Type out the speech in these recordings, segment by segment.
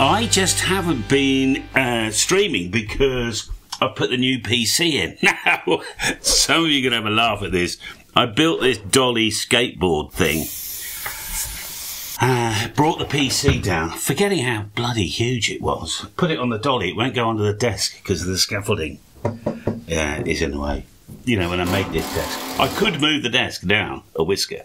I just haven't been uh, streaming because I put the new PC in. Now, some of you are going to have a laugh at this. I built this dolly skateboard thing. Uh, brought the PC down, forgetting how bloody huge it was. Put it on the dolly, it won't go under the desk because of the scaffolding. It is in the way. You know, when I made this desk, I could move the desk down a whisker.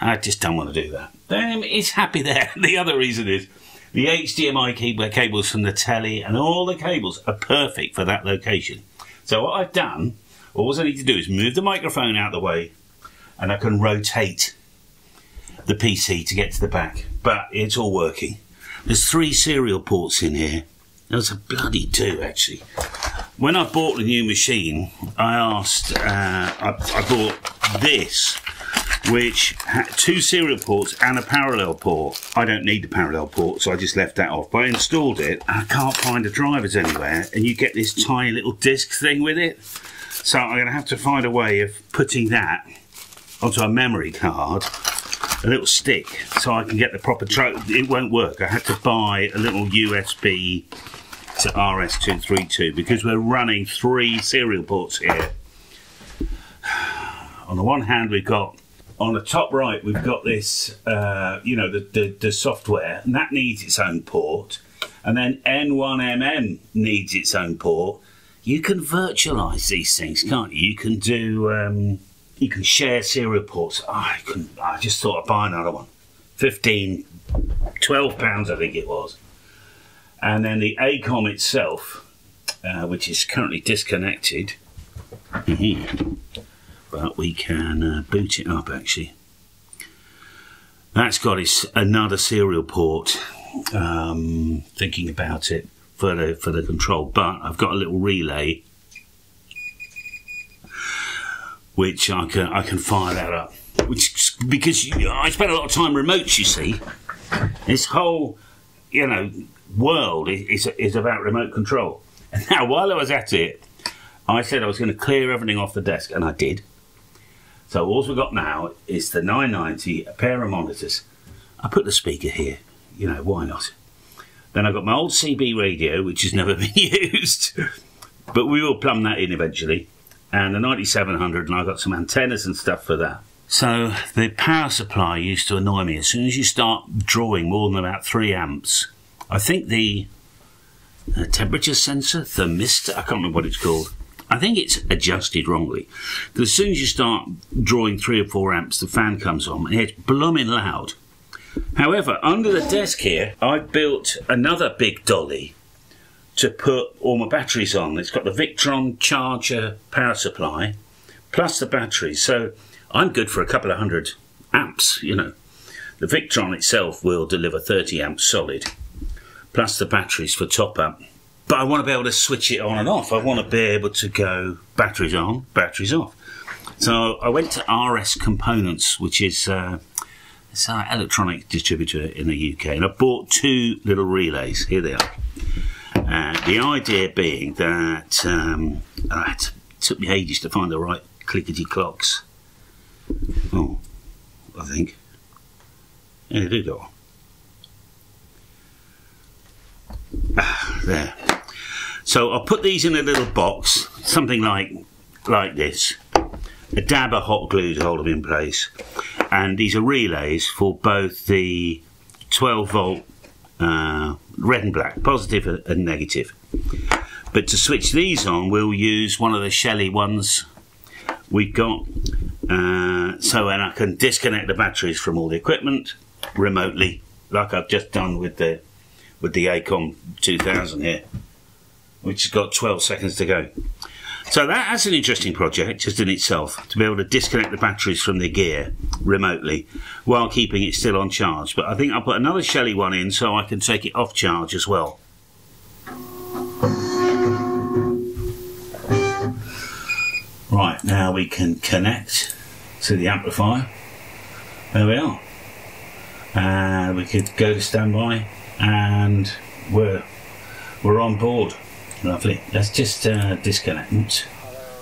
I just don't want to do that. Um, it's happy there. The other reason is the HDMI cable, cables from the telly and all the cables are perfect for that location. So what I've done, all I need to do is move the microphone out of the way and I can rotate the PC to get to the back. But it's all working. There's three serial ports in here. There's a bloody two actually. When I bought the new machine, I asked, uh, I, I bought this which had two serial ports and a parallel port. I don't need the parallel port, so I just left that off. But I installed it, I can't find the drivers anywhere, and you get this tiny little disc thing with it. So I'm going to have to find a way of putting that onto a memory card, a little stick, so I can get the proper. it won't work. I had to buy a little USB to RS232 because we're running three serial ports here. On the one hand, we've got on the top right, we've got this, uh, you know, the, the, the, software, and that needs its own port. And then N1MM needs its own port. You can virtualize these things, can't you? You can do, um, you can share serial ports. Oh, I, can, I just thought of buying another one. 15, 12 pounds, I think it was. And then the ACOM itself, uh, which is currently disconnected. but we can uh, boot it up actually. That's got its another serial port. Um, thinking about it for the for the control, but I've got a little relay which I can I can fire that up. Which because you, I spend a lot of time remotes, you see. This whole you know world is is about remote control. And now while I was at it, I said I was going to clear everything off the desk, and I did. So all we've got now is the 990, a pair of monitors. I put the speaker here, you know, why not? Then I've got my old CB radio, which has never been used, but we will plumb that in eventually. And the 9700, and I've got some antennas and stuff for that. So the power supply used to annoy me. As soon as you start drawing more than about three amps, I think the uh, temperature sensor, thermistor, I can't remember what it's called, I think it's adjusted wrongly. Because as soon as you start drawing three or four amps, the fan comes on and it's blooming loud. However, under the desk here, I built another big dolly to put all my batteries on. It's got the Victron charger power supply plus the batteries. So I'm good for a couple of hundred amps, you know. The Victron itself will deliver 30 amps solid, plus the batteries for top up but I want to be able to switch it on and off. I want to be able to go batteries on, batteries off. So I went to RS Components, which is uh, it's electronic distributor in the UK, and I bought two little relays. Here they are. Uh, the idea being that um, it took me ages to find the right clickety clocks. Oh, I think. Yeah, they do go. Ah, there. So I'll put these in a little box, something like like this. A dab of hot glue to hold them in place. And these are relays for both the 12 volt uh, red and black, positive and negative. But to switch these on, we'll use one of the Shelly ones we've got. Uh, so then I can disconnect the batteries from all the equipment remotely, like I've just done with the with the ACOM 2000 here which has got 12 seconds to go. So that, that's an interesting project just in itself, to be able to disconnect the batteries from the gear remotely while keeping it still on charge. But I think I'll put another Shelly one in so I can take it off charge as well. Right, now we can connect to the amplifier. There we are. And we could go to standby and we're, we're on board. Lovely. Let's just uh, disconnect.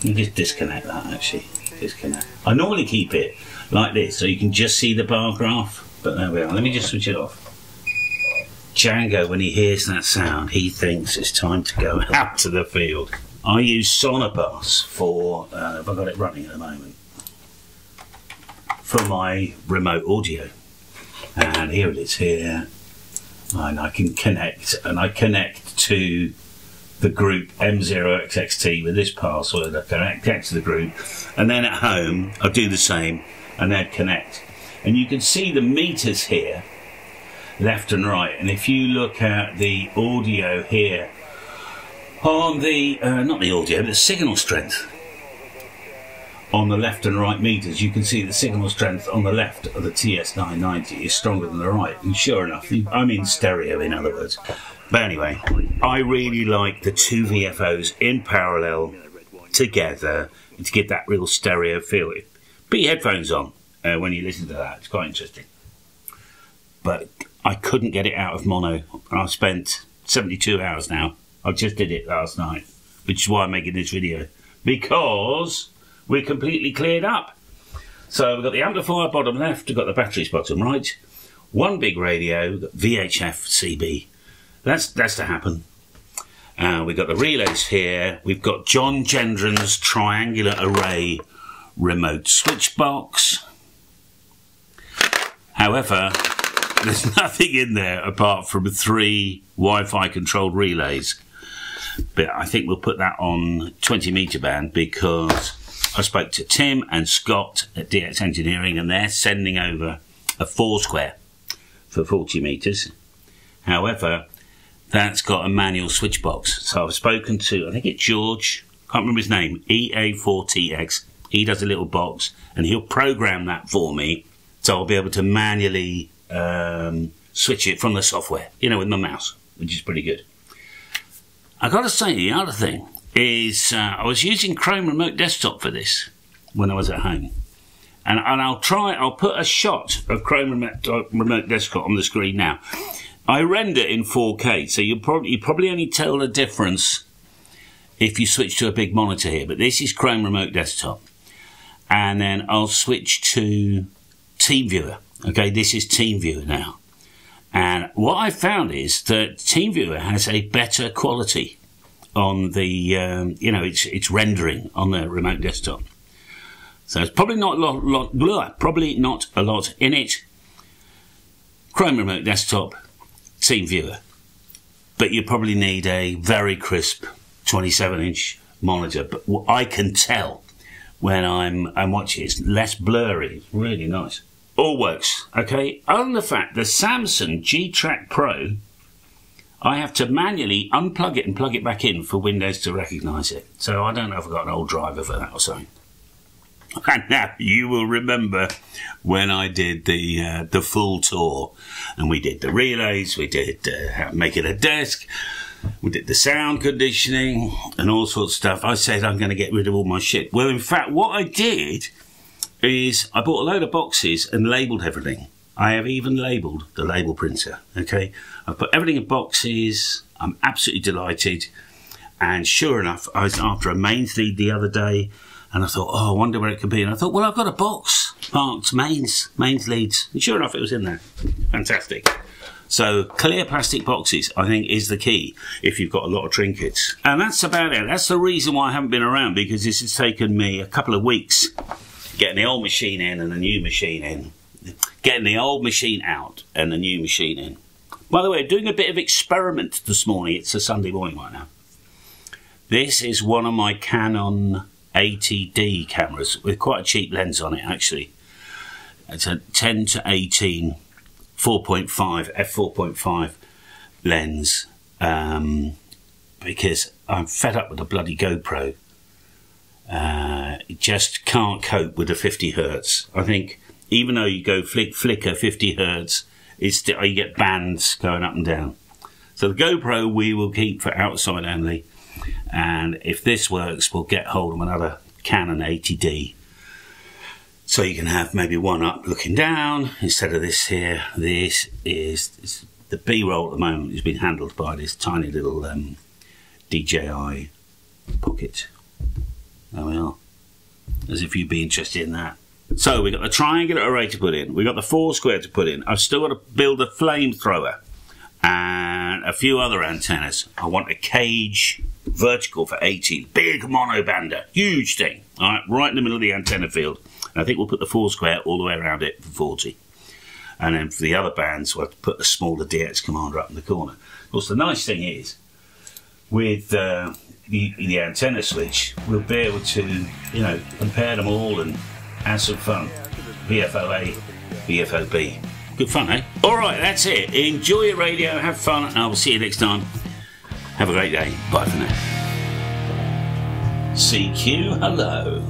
Just disconnect that actually. Disconnect. I normally keep it like this so you can just see the bar graph, but there we are. Let me just switch it off. Django, when he hears that sound, he thinks it's time to go out to the field. I use SonoBus for, uh, have I got it running at the moment? For my remote audio. And here it is here. And I can connect, and I connect to the group M0XXT with this password. I connect to the group. And then at home, I'll do the same and then connect. And you can see the meters here, left and right. And if you look at the audio here, on the, uh, not the audio, but the signal strength on the left and right meters, you can see the signal strength on the left of the TS990 is stronger than the right. And sure enough, I'm in stereo, in other words. But anyway, I really like the two VFOs in parallel together to get that real stereo feel. Put your headphones on uh, when you listen to that, it's quite interesting. But I couldn't get it out of mono. I've spent 72 hours now I just did it last night, which is why I'm making this video. Because we're completely cleared up. So we've got the amplifier bottom left, we've got the batteries bottom right, one big radio, VHF CB. That's, that's to happen. Uh, we've got the relays here. We've got John Gendron's triangular array remote switch box. However, there's nothing in there apart from three Wi-Fi controlled relays but I think we'll put that on 20 meter band because I spoke to Tim and Scott at DX Engineering and they're sending over a Foursquare for 40 meters. However, that's got a manual switch box. So I've spoken to, I think it's George, can't remember his name, EA4TX. He does a little box and he'll program that for me so I'll be able to manually um, switch it from the software, you know, with my mouse, which is pretty good. I've got to say, the other thing is uh, I was using Chrome Remote Desktop for this when I was at home. And, and I'll try, I'll put a shot of Chrome Remote, uh, Remote Desktop on the screen now. I render in 4K, so you probably, you probably only tell the difference if you switch to a big monitor here. But this is Chrome Remote Desktop. And then I'll switch to TeamViewer. Okay, this is TeamViewer now. And what I found is that TeamViewer has a better quality on the, um, you know, it's, it's rendering on the remote desktop. So it's probably not a lot, lot probably not a lot in it. Chrome Remote Desktop, TeamViewer. But you probably need a very crisp 27 inch monitor. But what I can tell when I'm, I'm watching it's less blurry. It's really nice all works. Okay, other than the fact the Samson G-Track Pro, I have to manually unplug it and plug it back in for Windows to recognise it. So I don't know if I've got an old driver for that or something. And now you will remember when I did the uh, the full tour, and we did the relays, we did uh, make it a desk, we did the sound conditioning, and all sorts of stuff. I said I'm going to get rid of all my shit. Well, in fact, what I did is I bought a load of boxes and labelled everything. I have even labelled the label printer. Okay, I've put everything in boxes. I'm absolutely delighted. And sure enough, I was after a mains lead the other day, and I thought, oh, I wonder where it could be. And I thought, well, I've got a box marked mains, mains leads. And sure enough, it was in there. Fantastic. So clear plastic boxes, I think, is the key if you've got a lot of trinkets. And that's about it. That's the reason why I haven't been around because this has taken me a couple of weeks getting the old machine in and the new machine in, getting the old machine out and the new machine in. By the way, doing a bit of experiment this morning. It's a Sunday morning right now. This is one of my Canon 80D cameras with quite a cheap lens on it actually. It's a 10 to 18 4.5 f4.5 lens um, because I'm fed up with the bloody GoPro uh, just can't cope with the 50 hertz. I think even though you go flick flicker 50 hertz, it's you get bands going up and down. So the GoPro we will keep for outside only, and if this works, we'll get hold of another Canon 80D. So you can have maybe one up looking down instead of this here. This is, the B-roll at the moment has been handled by this tiny little um, DJI pocket there we are. As if you'd be interested in that. So we've got the triangular array to put in. We've got the four square to put in. I've still got to build a flamethrower. and a few other antennas. I want a cage vertical for 18, big monobander, huge thing, all right, right in the middle of the antenna field. And I think we'll put the four square all the way around it for 40. And then for the other bands, we'll put a smaller DX commander up in the corner. Of course, the nice thing is, with uh, the, the antenna switch, we'll be able to, you know, compare them all and have some fun. VFOA, VFOB. Good fun, eh? All right, that's it. Enjoy your radio, have fun, and I will see you next time. Have a great day. Bye for now. CQ, hello.